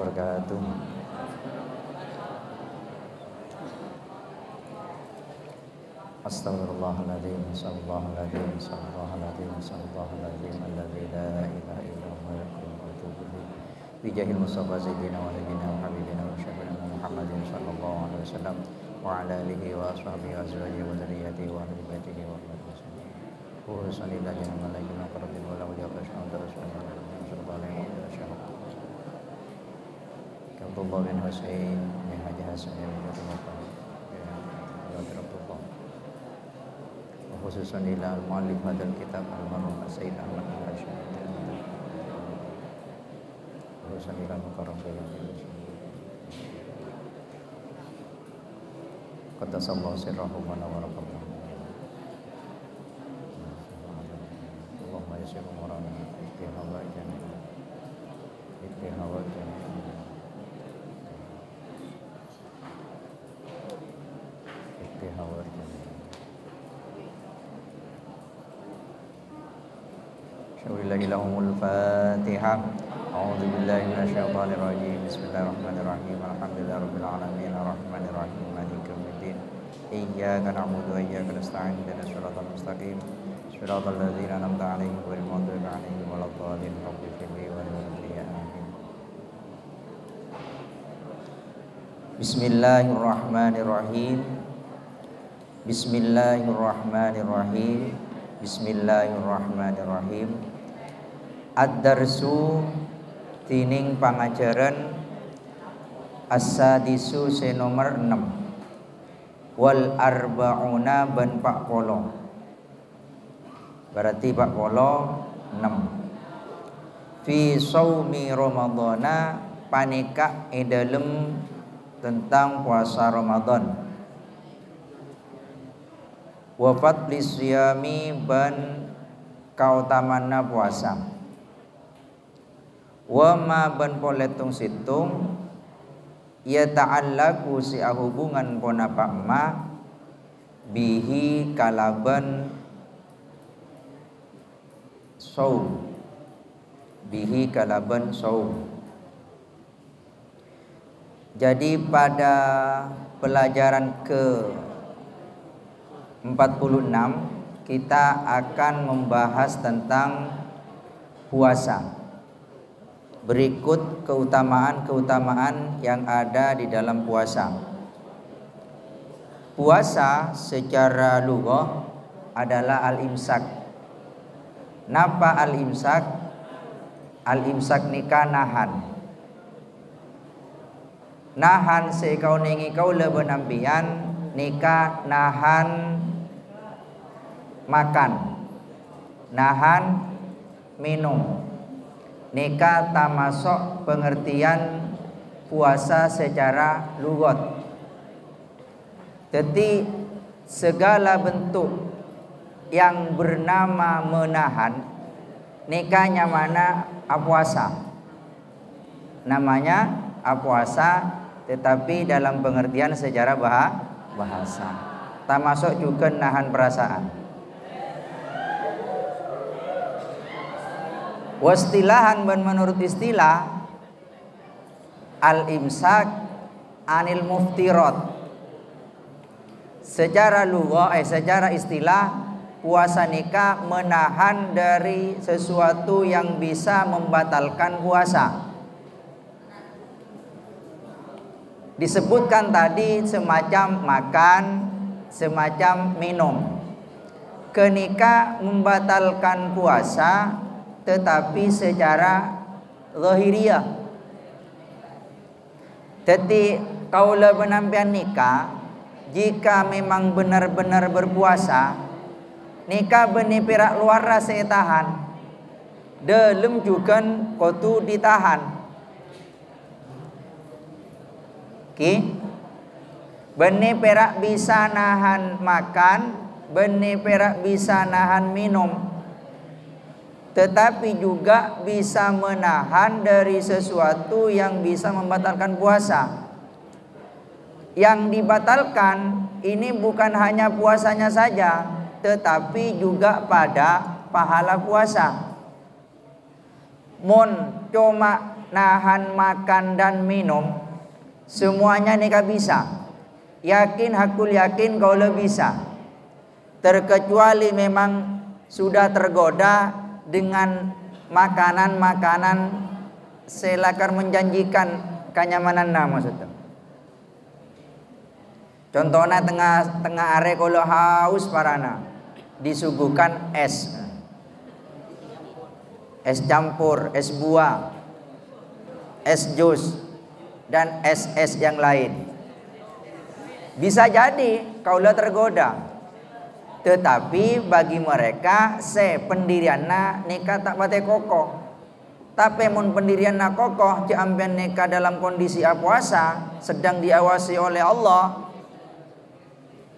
wabarakatuh. Astaghfirullahaladzim, Astagfirullahaladzim, Astagfirullahaladzim, Astagfirullahaladzim, Alladzi la ilaha illa huwa yakum wa atubu Bijahil Mustafa Sayyidina wa Nabiina wa Habibina wa Syafi'ina Muhammadin sallallahu alaihi wasallam wa ala alihi wa ashabihi wa azwajihi wa dzurriyyatihi wa ahli baitihi wa ahli wasallam. Urusan ila wa qarabil wala wa la ilaha illallah wa asyhadu Abdullah bin Husain Haji Hasan bin Abdullah khususan ila al-muallif kitab al-marhum Ahmad al-Hashim khususan ila mukarram Qaddasallahu sirrahu wa Syaulillahi lahumul fatihah أعوذ بالله من الشيطان الرجيم. بسم الله الرحمن الرحيم. الحمد لله رب العالمين. الرحمن الرحيم. مالك يوم الدين. إياك نعبد وإياك نستعين. اهدنا الصراط المستقيم. صراط الذين أنعمت عليهم غير المغضوب عليهم ولا الضالين. رب اغفر لي آمين. بسم الله الرحمن الرحيم. بسم الله الرحمن الرحيم. بسم الله الرحمن الرحيم. Ad-darsu tining pangajaran As-sadisu se nomor 6 Wal arba'una ban pak polo. Berarti pak polo 6 Fi sawmi ramadhana panika edalem tentang puasa Ramadan Wafat lisyami ban kautamana puasa wa ma ban poletung situng ya ta'allaku si hubungan pona ma bihi kalaban saum. Bihi kalaban saum. Jadi pada pelajaran ke 46 kita akan membahas tentang puasa berikut keutamaan-keutamaan yang ada di dalam puasa. Puasa secara lugah adalah al-imsak. Napa al-imsak? Al-imsak nikah nahan. Nahan sekau ningi kau lebenampian nikah nahan makan. Nahan minum nikah tamasok pengertian puasa secara lugot. Jadi segala bentuk yang bernama menahan nikahnya mana apuasa. Namanya apuasa tetapi dalam pengertian secara bahasa. Termasuk juga nahan perasaan. Wastilahan dan menurut istilah al-imsak anil muftirat. Secara lughah eh secara istilah puasa nikah menahan dari sesuatu yang bisa membatalkan puasa. Disebutkan tadi semacam makan, semacam minum. Kenika membatalkan puasa tetapi secara zahiriyah. Jadi kaulah penampian nikah jika memang benar-benar berpuasa nikah beni perak luar rasa tahan. Dalam juga kotu ditahan. Oke Beni perak bisa nahan makan Beni perak bisa nahan minum tetapi juga bisa menahan dari sesuatu yang bisa membatalkan puasa. Yang dibatalkan ini bukan hanya puasanya saja, tetapi juga pada pahala puasa. Mon cuma nahan makan dan minum semuanya nikah bisa. Yakin hakul yakin kau lebih bisa. Terkecuali memang sudah tergoda dengan makanan-makanan selakar menjanjikan kenyamanan nama maksudnya. Contohnya tengah tengah are kalau haus parana disuguhkan es. Es campur, es buah, es jus dan es-es yang lain. Bisa jadi kaulah tergoda. Tetapi bagi mereka se pendirianna nikah tak bate kokoh. Tapi mun pendirian nak kokoh ciambian nikah dalam kondisi puasa sedang diawasi oleh Allah.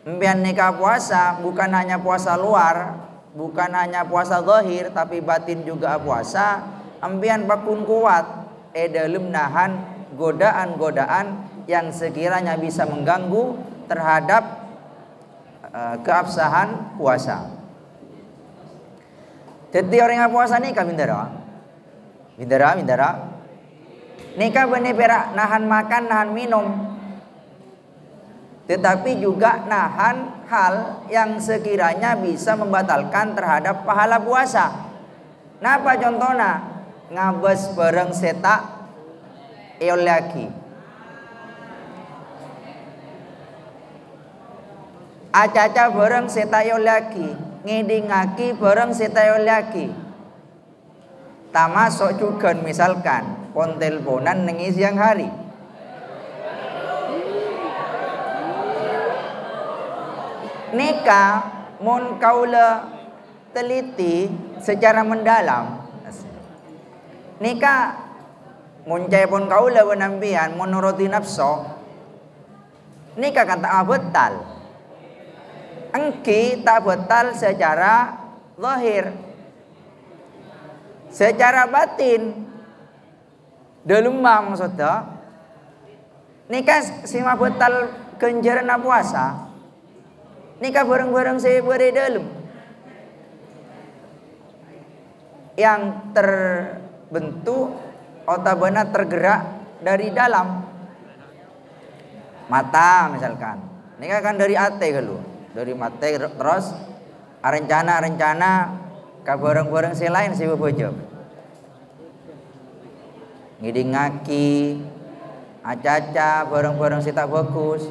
Mbian nikah puasa bukan hanya puasa luar, bukan hanya puasa zahir tapi batin juga puasa. Ambian bakun kuat e dalam nahan godaan-godaan yang sekiranya bisa mengganggu terhadap uh, keabsahan puasa. Jadi orang yang puasa ni kami bindara. Bindara, bindara. Nikah benih perak nahan makan, nahan minum. Tetapi juga nahan hal yang sekiranya bisa membatalkan terhadap pahala puasa. Napa contohnya? Ngabes bareng setak eolaki. Acaca bareng setayo lagi, ngidingaki bareng setayo lagi. Tamasuk juga misalkan pontelponan nengi siang hari. Nikah mun kaula teliti secara mendalam. Nikah muncai pun kaula penampian menuruti nafsu. Nikah kan tak betal engki tak batal secara lahir secara batin. Delumam maksudnya. Nikah sima batal kenjaran puasa. Nikah bareng-bareng saya beri dalam yang terbentuk otak tergerak dari dalam. Mata misalkan. Nikah kan dari ate kalau dari mate terus rencana-rencana ke bareng-bareng si lain si bojo. Ngiding ngaki acaca bareng-bareng si tak bagus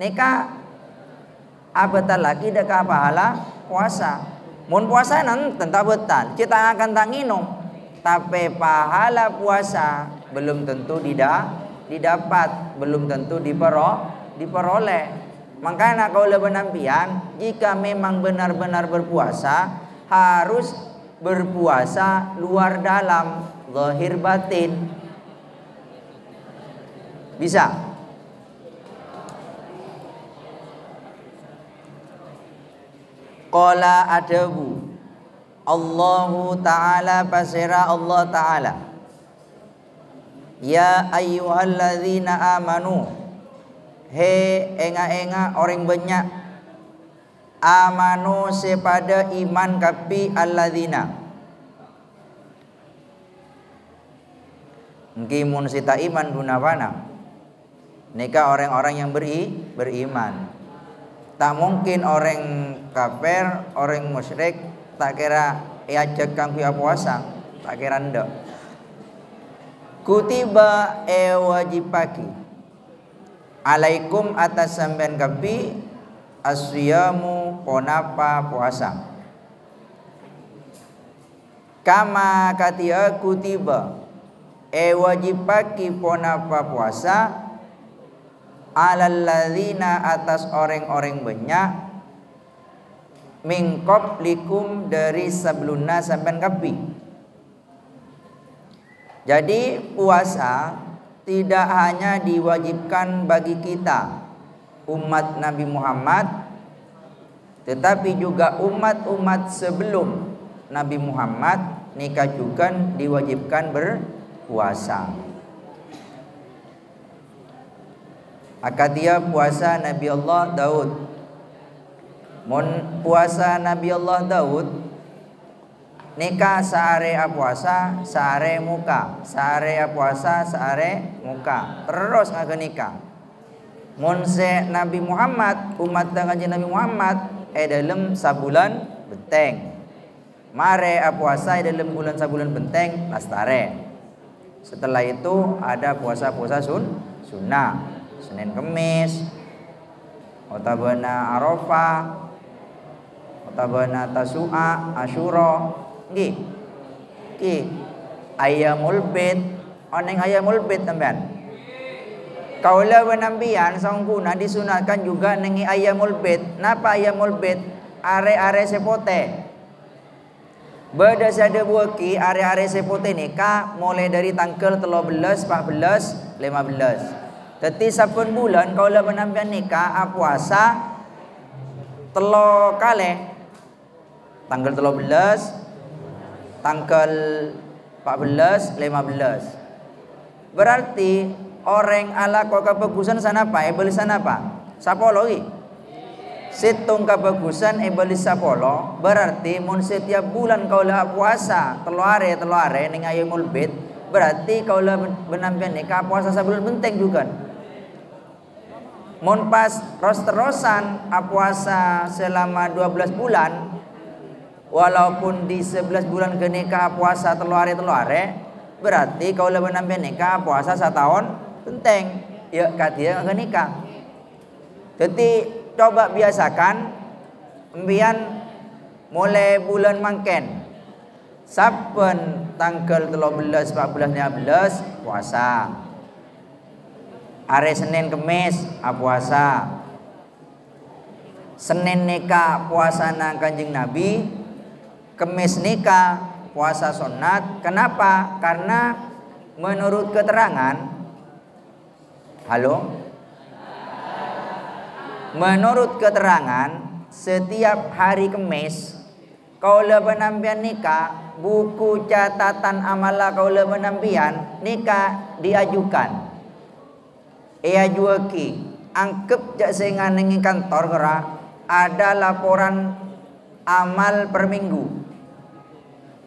nikah abetal lagi deka pahala puasa. Mun puasa nan tentang betal kita akan tak nginum tapi pahala puasa belum tentu tidak didapat belum tentu dipero diperoleh Makanya kau penampian jika memang benar-benar berpuasa harus berpuasa luar dalam zahir batin. Bisa? Qala adabu Allahu ta'ala pasira Allah ta'ala Ya ayyuhalladzina amanu He enga-enga orang banyak. Amanu sepada iman kapi alladzina. Ngimun sita iman gunawana Nika orang-orang yang beri, beriman. Tak mungkin orang kafir, orang musyrik Tak kira iajak kang puasa Tak kira ndak. Kutiba e wajibaki alaikum atas sampean kapi asyamu ponapa puasa. Kama katia kutiba e wajibaki ponapa puasa alal ladzina atas orang-orang banyak mingkop likum dari sebelumnya sampean kapi. Jadi puasa tidak hanya diwajibkan bagi kita umat Nabi Muhammad tetapi juga umat-umat sebelum Nabi Muhammad nikah juga diwajibkan berpuasa. Akadia puasa Nabi Allah Daud. Mon puasa Nabi Allah Daud nikah sehari puasa sehari muka. Sehari puasa sehari muka. Terus ngake nikah. Monse Nabi Muhammad umat kanjeng Nabi Muhammad eh dalam sabulan benteng. Mare puasa eh dalam bulan sabulan benteng lastare. Setelah itu ada puasa-puasa sun sunnah. Senin Kemis Otabana Arafah Otabana Tasu'a Asyura nggih ki. Ayamul bait. Oneng ayamul bait sampean kaula penampian sangkuna disunatkan juga nengi ayamul bait. Napa ayamul bait? Are-are sepote. Bada sada buaki are-are sepote ka mulai dari tanggal 13, 14, 15. Teti sapun bulan kaula penampian nikah puasa telo kale tanggal 13 tanggal 14 15 berarti orang ala kau kebagusan sana apa? Ebeli sana apa? Sapolo i situng kebagusan ebeli sapolo berarti mun setiap bulan kau lah puasa teluare teluare ning ayo mulbit berarti kau lah benampian nikah puasa sebulan penting juga mun pas ros terosan puasa selama 12 bulan walaupun di 11 bulan ke puasa teluare teluare berarti kau lebih nampak nikah puasa setahun penting ya katia ke nikah jadi coba biasakan embian mulai bulan mangken. Saben tanggal 13 14 15 puasa. Hari Senin Kemis puasa. Senin nikah puasa nang Kanjeng Nabi kemis nikah, puasa sunat. Kenapa? Karena menurut keterangan Halo? Menurut keterangan setiap hari kemis kaula penampian nikah buku catatan amala kaula penampian nikah diajukan ia juaki angkep jak sengan kantor gerak ada laporan amal per minggu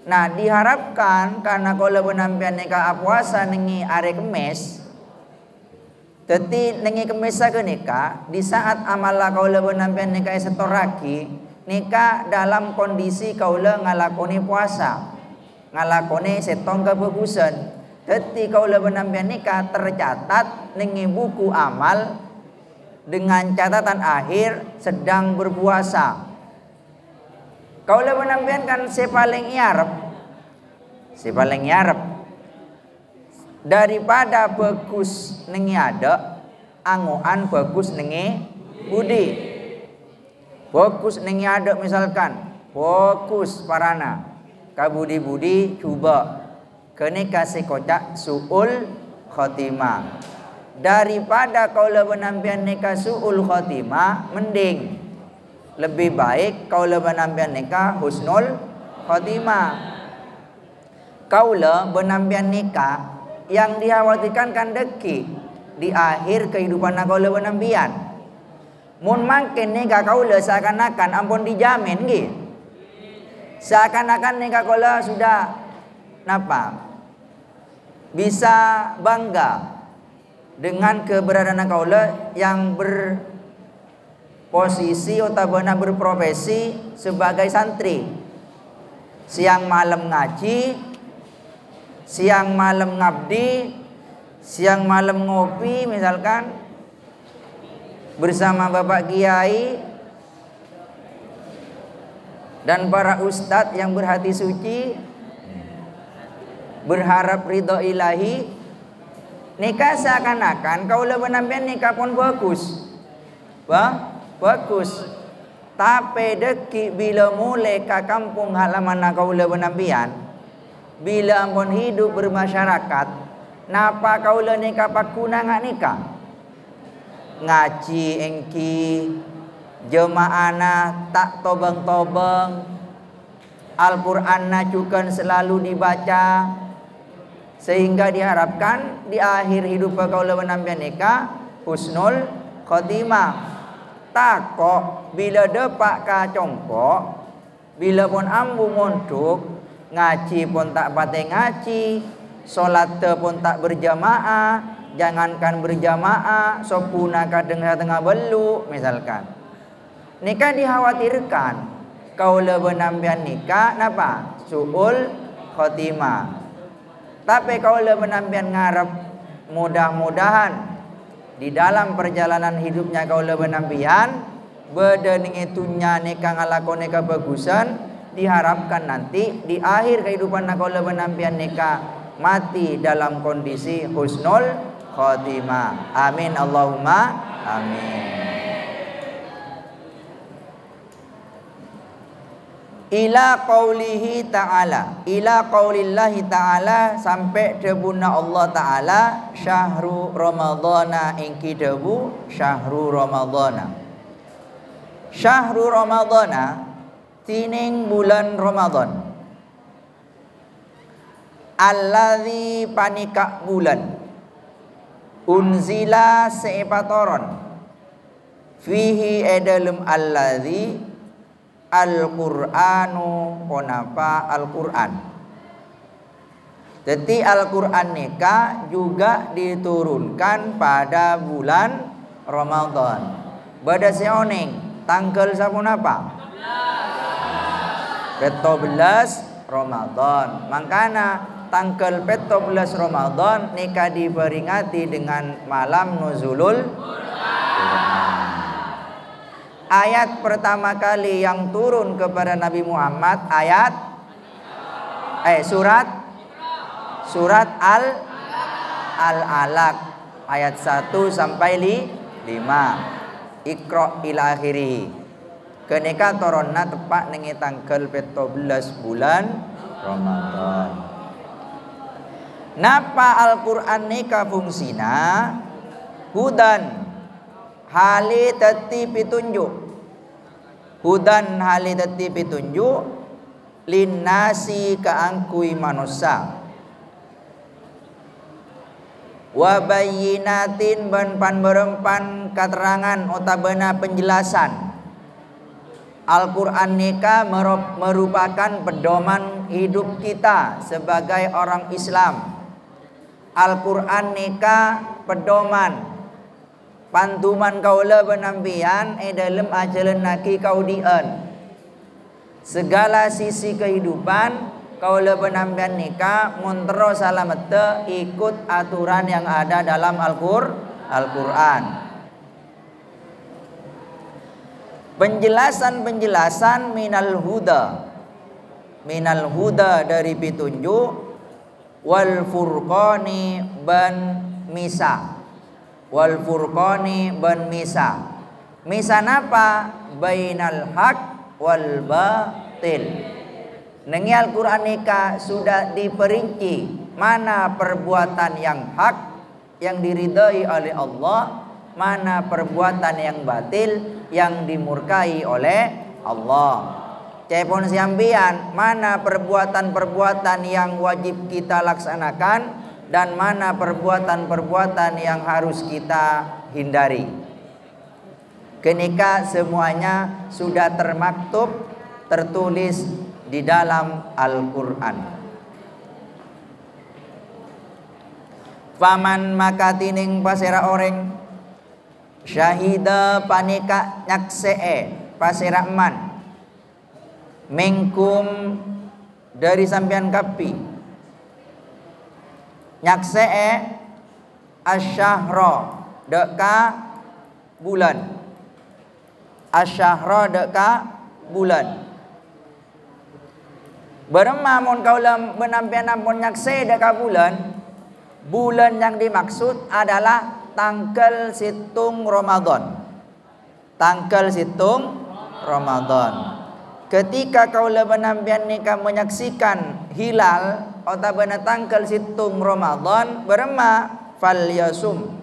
Nah diharapkan karena kalau penampian nikah puasa nengi are kemes Teti nengi kemes ke nikah Di saat amala kaula penampian nikah setoraki Nikah dalam kondisi kaula ngalakoni puasa Ngalakoni setong Teti kaula penampian nikah tercatat nengi buku amal Dengan catatan akhir sedang berpuasa Kau le menampikan si paling iarep. Si paling iarep. Daripada bagus nengi ada, angoan bagus nengi budi. Bagus nengi ada misalkan, fokus parana. Kabudi-budi coba kene kasih kocak suul khotimah. Daripada kau le menampikan nikah suul khotimah, mending lebih baik kau le menampian nikah husnul khotimah. Kaula benampian nikah yang dikhawatirkan kan deki di akhir kehidupan kaula benampian mun makin nikah kaula seakan-akan ampun dijamin gitu seakan-akan nikah kaula sudah napa? Bisa bangga dengan keberadaan kaula yang ber posisi otabana berprofesi sebagai santri. Siang malam ngaji siang malam ngabdi siang malam ngopi misalkan. Bersama Bapak Kiai dan para ustadz yang berhati suci berharap ridho ilahi. Nikah seakan-akan kau lebih nampian nikah pun bagus. Wah, bagus. Tapi deki bila mulai ke kampung halaman kaula benampian bila ampun hidup bermasyarakat napa kaula nikah pakuna ngak nikah? Ngaji engki jemaahna tak tobang-tobang Al-Quran juga selalu dibaca sehingga diharapkan di akhir hidup kaula benampian nikah husnul khotimah takok bila depak ka congkok bila pun ambu montuk ngaji pun tak pate ngaji Sholat pun tak berjamaah Jangankan berjamaah Sopuna kadang tengah belu Misalkan. Nikah dikhawatirkan Kau lebih nampian nikah Napa? Su'ul khotimah. Tapi kau lebih nampian ngarep Mudah-mudahan Di dalam perjalanan hidupnya kau lebih nampian Bedening itunya nikah ngalakone kebagusan Diharapkan nanti Di akhir kehidupan kau lebih nampian nikah mati dalam kondisi husnul khotimah. Amin Allahumma amin. Ila qaulihi ta'ala. Ila qaulillahi ta'ala Sampai debuna Allah ta'ala Syahru Ramadana Ingki debu Syahru Ramadana Syahru Ramadana Tining bulan Ramadan alladzi panika bulan. Unzila seepatoron. Fihi edalum alladzi al-Qur'anu konapa al-Qur'an jadi Al-Quran nikah juga diturunkan pada bulan Ramadan. Pada seoning tanggal sabun apa? 17 Ramadan. Makanya tanggal 14 Ramadan nikah diperingati dengan malam nuzulul Ayat pertama kali yang turun kepada Nabi Muhammad ayat? Eh surat? Surat Al Al Alaq ayat 1 sampai 5 Iqra ila akhiri Kenika toronna tepat nengi tanggal 14 bulan Ramadan. Napa Al-Quran nika fungsina? Hudan Hali teti pitunjuk Hudan hali teti pitunjuk Linnasi keangkui manusia. Wabayinatin ban pan berempan keterangan otabena penjelasan. Al-Quran nikah merupakan pedoman hidup kita sebagai orang Islam. Al-Quran nikah pedoman pantuman kaula penampian e dalam ajaran naki kau dien segala sisi kehidupan kaula penampian nikah montro salamete ikut aturan yang ada dalam Al-Qur Al-Quran. Penjelasan-penjelasan minal huda. Minal huda dari petunjuk wal furqani ban misa wal furqani ban misa. Misa napa bainal haq wal batil. Nengi Al-Quran nikah sudah diperinci mana perbuatan yang hak yang diridhai oleh Allah, mana perbuatan yang batil yang dimurkai oleh Allah. Cepon siambian mana perbuatan-perbuatan yang wajib kita laksanakan dan mana perbuatan-perbuatan yang harus kita hindari. Kenika semuanya sudah termaktub tertulis di dalam Al-Qur'an. Faman maka tining pasera oreng syahida panika nyaksee pasera man mengkum dari sampean kapi nyaksee asyahra deka bulan. Asyahra deka bulan. Bermamun kaulah menampian ampun nyakse deka bulan Bulan yang dimaksud adalah tanggal situng Ramadan. Tanggal situng Ramadan. Ketika kau penampian nikah menyaksikan hilal atau benar tanggal situng Ramadan berema fal yasum.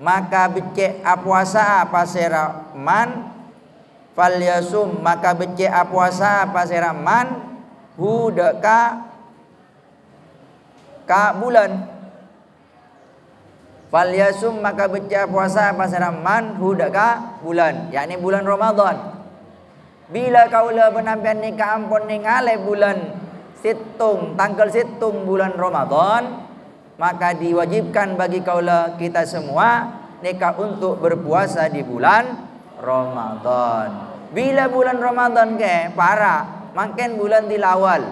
Maka becek apuasa apa seraman fal yasum. Maka becek apuasa apa seraman hudaka ka bulan. Fal yasum maka becek puasa apa seraman hudaka bulan. Yakni bulan Ramadan. Bila kaula penampian nikah ampun ningale bulan situng tanggal situng bulan Ramadan maka diwajibkan bagi kaula kita semua nikah untuk berpuasa di bulan Ramadan. Bila bulan Ramadan ke para makin bulan dilawal,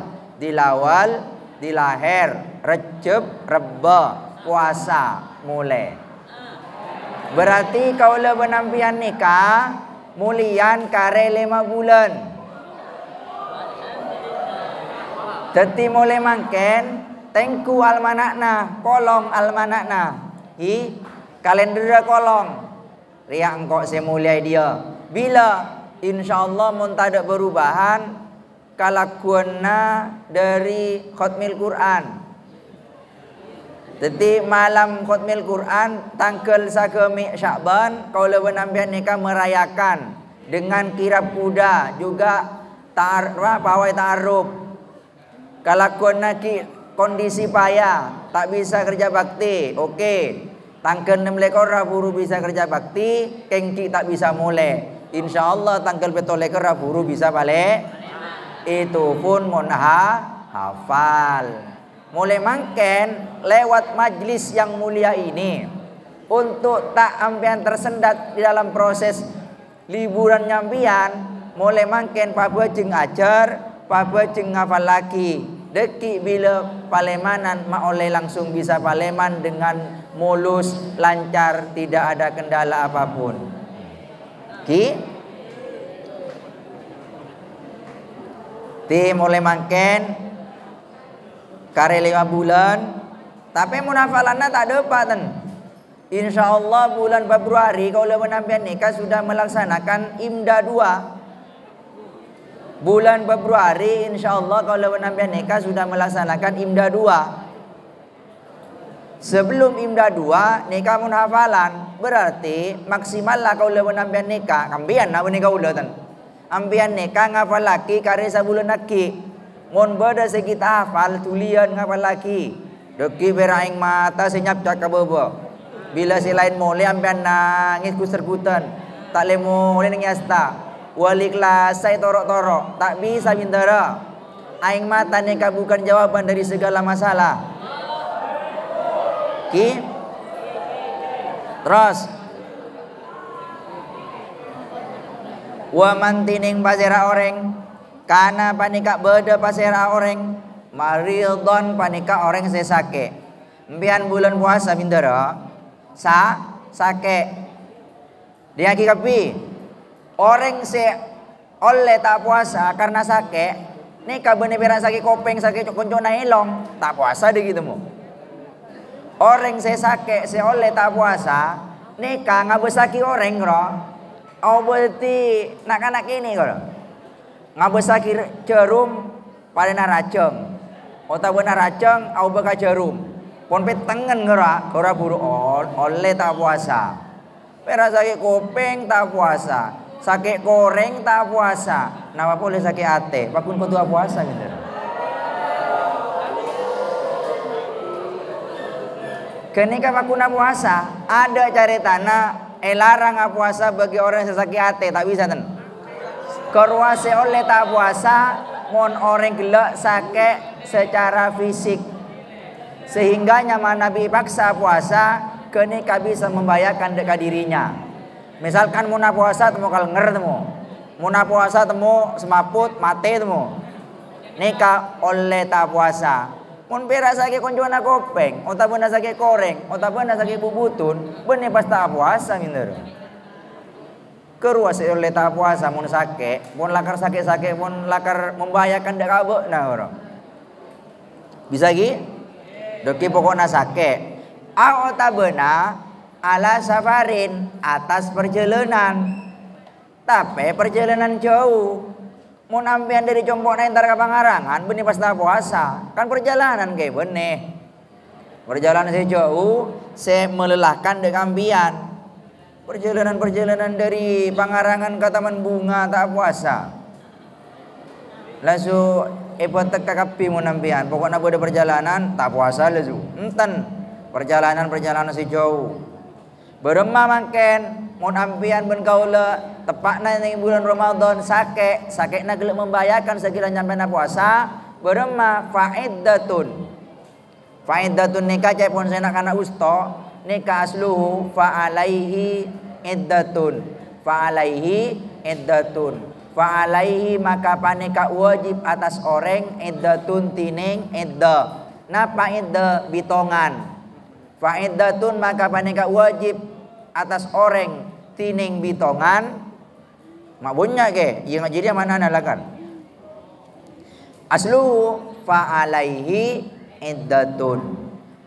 dilawal, dilahir, recep, reba, puasa mulai. Berarti kaula penampian nikah mulian kare lima bulan. Teti mulai mangken tengku almanakna, kolong almanakna. Hi kalender kolong. Riak engkau semulai dia. Bila insyaallah mun tak perubahan kalakuanna dari khutmil Quran. Jadi malam khutmil Quran tanggal sakemi Syakban kau lewe nambian nikah merayakan dengan kirap kuda juga tar pawai ta'aruf kalau kau nak kondisi payah, tak bisa kerja bakti, okey. Okay. Tangkel enam lekor buru bisa kerja bakti, kengki tak bisa mulai. Insya Allah tangkel betul lekor buru bisa balik. Itu pun monha hafal. Mulai mangken lewat majlis yang mulia ini untuk tak ampian tersendat di dalam proses liburan nyampian mulai mangken pabua jeng ajar jeng ngafal lagi Deki bila palemanan mak oleh langsung bisa paleman dengan mulus, lancar, tidak ada kendala apa pun. Ki Ti mulai mangken kare lima bulan tapi munafalannya tak ada apa ten. Insya Allah bulan Februari kalau menampian nikah sudah melaksanakan imda dua bulan Februari insya Allah kalau menampian nikah sudah melaksanakan imda dua. Sebelum imda dua nikah pun hafalan berarti maksimal kau kalau menampian nikah kambian nak nikah ulah tan. Ambian nikah ngafal laki kare sebulan laki. Mon beda sekita hafal tulian ngafal laki. Deki beraing mata senyap cak bobo. Bila si lain mulai ambian nangis kuser-kutan. Tak lemu oleh nangis tak wali kelas saya torok-torok. Tak bisa bintara aing mata ni bukan jawaban dari segala masalah. Ki? Terus. Wa mantining pasera orang kana panika beda pasera orang maridon panika orang saya sake. Mbian bulan puasa bintara sa sake. Dia kapi Orang se oleh tak puasa karena sakit, nih kabene beran sakit kopeng sakit konco nailong, tak puasa deh gitu mu. Orang se sakit se oleh tak puasa, nih nggak sakit orang ro. Oh berarti nak anak ini kalau nggak sakit cerum pada. Oh tak benar raceng, au beka cerum. Pon tengen ngera, ngera buru oleh tak puasa. Pera sakit kopeng tak puasa sakit goreng tak puasa. Nama boleh sakit ate, pakun kau puasa gitu. Kenika pakun puasa, ada cari tanah elarang eh, puasa bagi orang yang sakit ate, tak bisa ten. Keruase oleh tak puasa, mon orang gelak sakit secara fisik. Sehingga nyaman Nabi paksa puasa, kenika bisa membahayakan dekat dirinya. Misalkan muna puasa temu kalnger temu. Muna puasa temu semaput mate temu. Nika oleh ta puasa. Mun pera sakit konjuan kopeng, ota beuna sakit koreng, ota beuna sakit bubutun, benih pas ta puasa minder. Keruas oleh ta puasa mun sakit, mun lakar sakit-sakit, mun lakar membahayakan dak kabeh nah orang. Bisa gi? Doki pokoknya sakit. Ah ota beuna ala safarin atas perjalanan. Tapi perjalanan jauh. Mau nampian dari jombok ntar ke Pangarangan benih pas puasa. Kan perjalanan kayak benih perjalanan saya jauh saya melelahkan dengan kambian perjalanan-perjalanan dari Pangarangan ke Taman Bunga tak puasa. Langsung epot teka kapi mau nampian pokoknya ada perjalanan tak puasa langsung enten perjalanan-perjalanan sejauh Beremah makan mun ampian ben kaula tepakna ning bulan Ramadan sakit, sakitna gelek membahayakan sekiranya nyampe puasa, berema fa'iddatun. Fa'iddatun nikah cek pun saya nak kana usto nikah asluhu fa'alaihi iddatun. Fa'alaihi iddatun. Fa'alaihi maka panika wajib atas orang iddatun tining idda. Napa idda? Bitongan. Fa'iddatun maka panika wajib atas orang tining bitongan mak bunyak ke yang jadi mana nalakan Aslu fa'alaihi iddatun.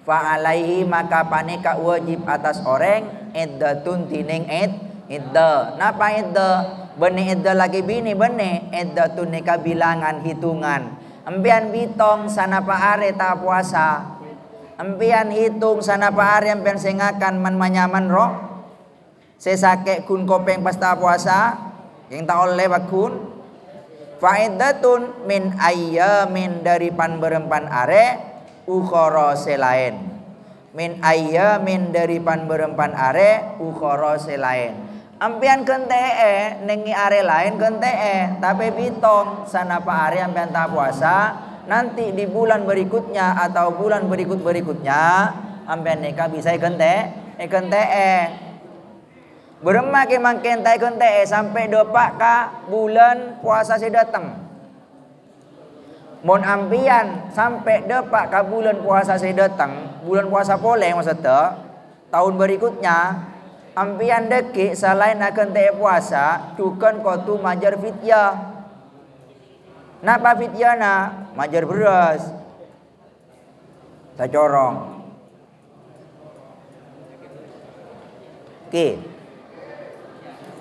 Fa'alaihi maka paneka wajib atas orang iddatun tining id idda. Napa idda? Beni idda lagi bini beni iddatun nika bilangan hitungan. Empian bitong sana are ta puasa. Empian hitung sana are empian sengakan man manyaman roh. Sesake kun kopeng pasta puasa yang tak oleh bakun Faidatun min ayyamin dari pan berempan are ukhara selain. Min ayyamin dari pan berempan are ukhara selain. Ampian kentee nengi are lain kentee tapi bitong sana pa are ampian tak puasa nanti di bulan berikutnya atau bulan berikut berikutnya ampian neka bisa kente kentee Beremakin makin tai kontek sampai dopak ka bulan puasa si datang. Mon ampian sampai depak ka bulan puasa si datang, bulan puasa poleng maksudnya tahun berikutnya ampian deki selain akan teh puasa tukan kotu majar fitya. Napa fitya na? Majar beras. Tak corong. Oke. Okay.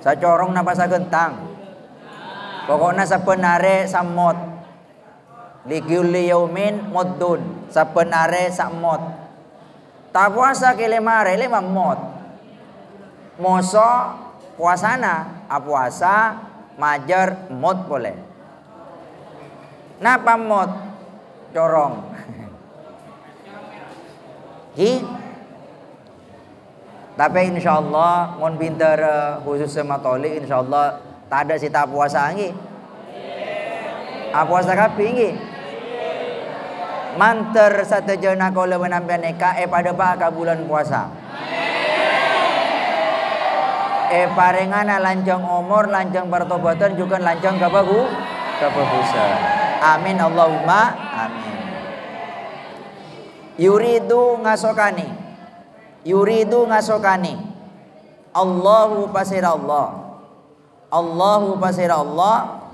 Sacorong na sa gentang. Pokoknya sa penare sa mot. Ligyuli yaumin moddun. Sa penare sa mot. Tapuasa kilimare lima mot. Moso puasana. Apuasa majar mot boleh. Napa mot? Corong. Hi tapi insya Allah mon pinter uh, khusus sematoli insya Allah tak ada sita puasa lagi. Apa puasa kapi lagi? Manter satu jena kalau menampian neka eh pada pak bulan puasa. Eh parengana lancang umur, lancang pertobatan juga lancang kabagu kebagusan. Amin Allahumma amin. Yuridu ngasokani yuridu ngasokani Allahu pasir Allah. Allahu pasir Allah.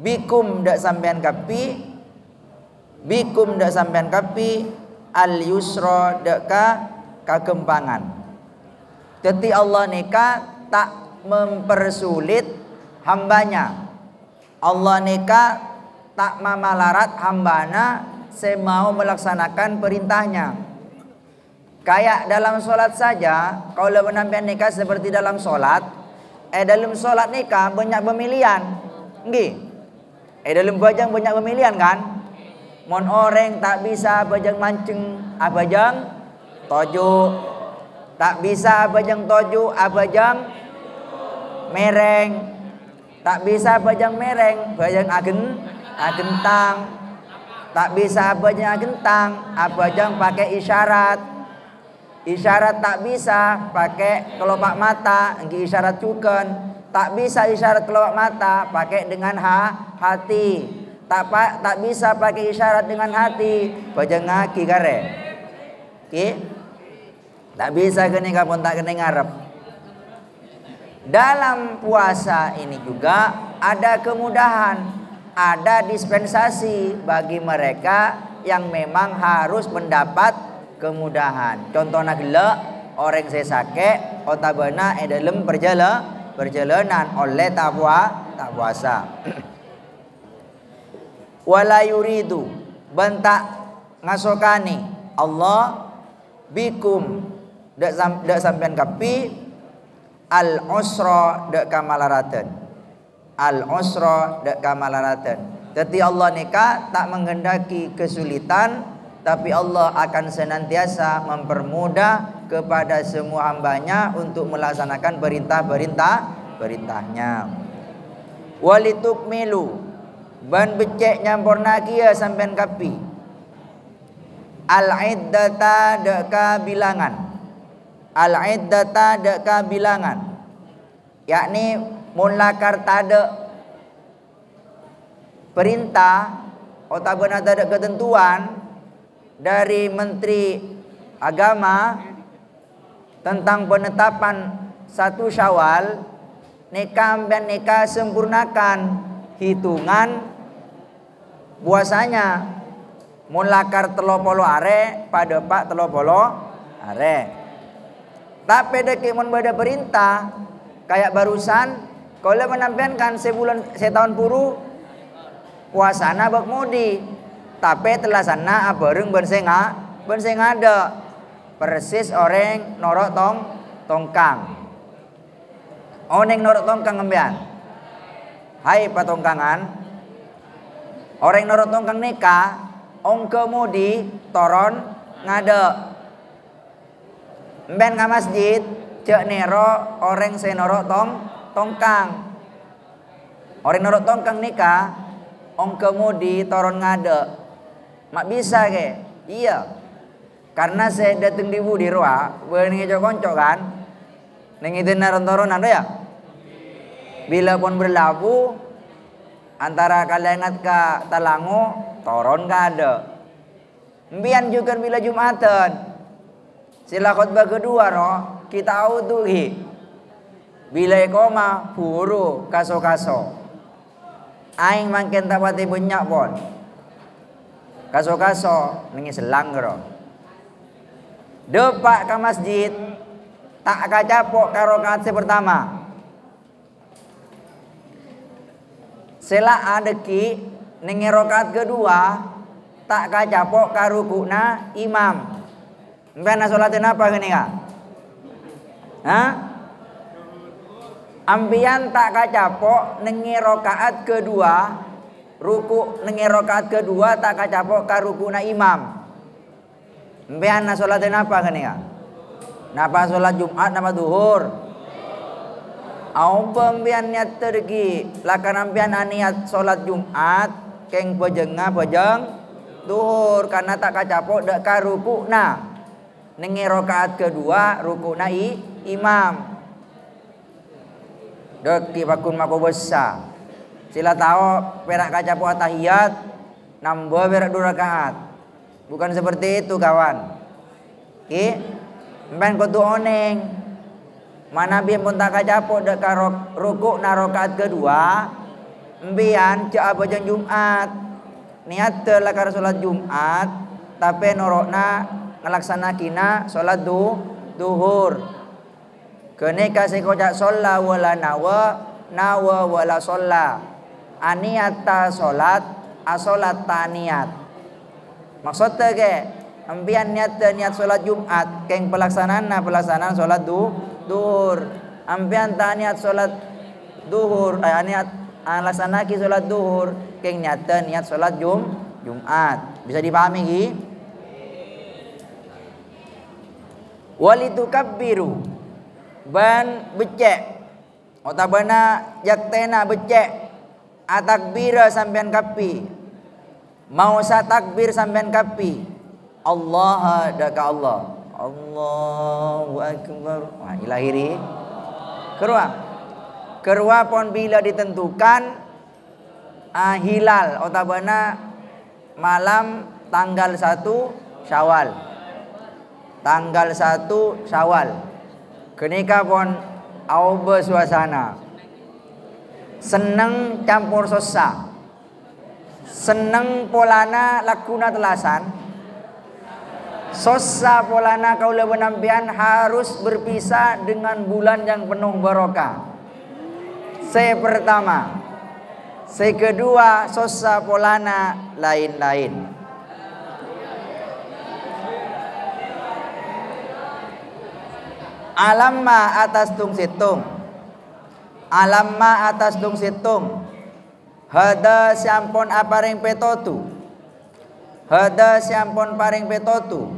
Bikum dak sampean kapi. Bikum dak sampean kapi. Al yusra dak ka jadi Allah nikah tak mempersulit hambanya. Allah nikah tak mamalarat hambana semau melaksanakan perintahnya Kayak dalam sholat saja, kalau penampilan nikah seperti dalam sholat, eh dalam sholat nikah banyak pemilihan. Nggih. Eh dalam bajang banyak pemilihan kan? Mon orang tak bisa bajang mancing, abajang toju. Tak bisa bajang toju, abajang mereng. Tak bisa bajang mereng, bajang agen, agentang. Tak bisa bajang agentang, abajang pakai isyarat Isyarat tak bisa pakai kelopak mata, isyarat cuken. Tak bisa isyarat kelopak mata pakai dengan ha, hati. Tak pa, tak bisa pakai isyarat dengan hati, baca ngaki kare. Oke? Tak bisa kene pun tak kene ngarep. Dalam puasa ini juga ada kemudahan, ada dispensasi bagi mereka yang memang harus mendapat kemudahan. Contohnya gila orang sakit otabana e dalam perjalanan perjalanan oleh tak tak puasa. Wala bentak ngasokani Allah bikum dak sam, dak sampean kapi al usra dak kamalaraten. Al usra dak kamalaraten. Jadi Allah nikah tak menghendaki kesulitan tapi Allah akan senantiasa mempermudah kepada semua hambanya untuk melaksanakan perintah-perintah perintahnya. Walituk milu ban becek nyampurna kia sampean kapi. Al iddata deka bilangan. Al iddata deka bilangan. Yakni mulakar tada. Perintah atau benar ketentuan dari menteri agama tentang penetapan satu syawal nikah dan nikah sempurnakan hitungan puasanya. Mulakar telopolo are pada pak telopolo are. Tapi deki mun beda perintah kayak barusan kalau menampilkan sebulan setahun puru puasana bak mudi tapi telah sana abareng bensenga bensenga ada persis orang norok tong tongkang. Oneng norok tongkang ngembian? Hai patongkangan. Orang norok tongkang nikah ong kemudi toron ngada mben ka masjid cek nero orang senorok tong tongkang. Orang norok tongkang nikah ong kemudi toron ngada mak bisa ke iya karena saya datang di bu di roa, bening jo konco kan. Neng itu naron ya. Bila pun berlabuh antara kalian ke Talango, toron gak ada. Mbian juga bila Jumatan. Sila khutbah kedua roh, kita autuhi. Bila koma puru kaso-kaso. Aing makin tapati banyak pon. Kaso-kaso nengi selang. Depak ke masjid tak kacapok karo kaat pertama. Sela adeki nengi rokat kedua tak kacapok karukuna imam. Mbana sholatin apa gini kak? Hah? Ambian tak kacapok nengi rokaat kedua ruku nengi kedua tak kacapok karukuna imam. Mbean na sholat apa kan ya? Napa sholat Jumat napa duhur? Au pembian niat tergi lakan ambian niat sholat Jumat keng pejenga pejeng duhur karena tak kacapok dak karuku na nengi rokaat kedua ruku na i, imam deki pakun mako besar sila tahu perak kacapok tahiyat nambah berak dua rakaat Bukan seperti itu kawan. Ki, mben kudu oneng. Mana biar pun tak kacapo dek karok ruku narokat kedua. Mbian cak apa jam Jumat. Niat telah kar sholat Jumat. Tapi norokna ngelaksana kina sholat du, duhur. Kene kasih kocak sholat wala nawa nawa wala sholat. Aniata sholat asolat taniat. Maksudnya ke? Ambian niat niat sholat Jumat keng pelaksanaan nah pelaksanaan sholat du, duhur. Ambian tak niat sholat duhur eh, niat alasan ki sholat duhur keng niat niat sholat jum Jumat. Bisa dipahami ki? Walitu kabiru ban becek. Otabana yaktena becek atakbira sampean kapi Mau sa takbir sampean kapi. Allah ada ka Allah. Allahu akbar. Wah, ilahiri. Kerua. Kerua pon bila ditentukan uh, hilal otabana malam tanggal 1 Syawal. Tanggal 1 Syawal. Kenika pon au suasana. Seneng campur sosa. Seneng polana lakuna telasan. Sosa polana kaula penampian harus berpisah dengan bulan yang penuh barokah. Saya pertama. Saya kedua sosa polana lain-lain. Alamma atas tung situng alamma atas tung situng Hada siampon aparing petotu. Hada siampon paring petotu.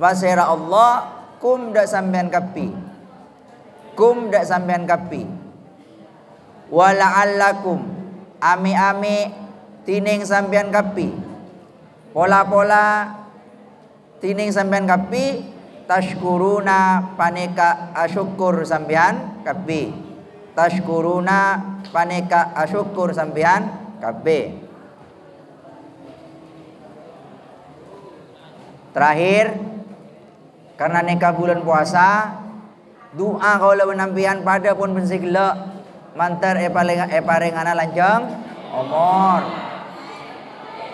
Wasera Allah kum dak sampean kapi. Kum dak sampean kapi. Wala'allakum ami-ami tining sampean kapi pola-pola tining sampean kapi tashkuruna paneka asyukur sampean kapi tashkuruna paneka asyukur sampean kapi terakhir karena neka bulan puasa doa kalau menampian pada pun pensigla mantar e paling e paring ana lancang omor.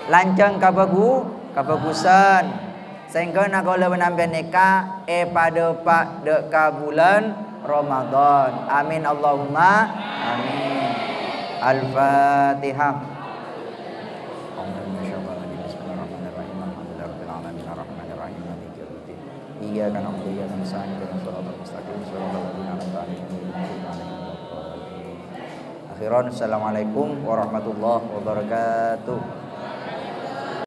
Lancang kabagu kabagusan. Sehingga nak kalau menampian neka e pada pak de bulan Ramadan amin Allahumma amin al-fatihah إياك نعبد وإياك نستعين اهدنا الصراط المستقيم صراط الذين أنعمت عليهم Akhiran, Assalamualaikum warahmatullahi wabarakatuh.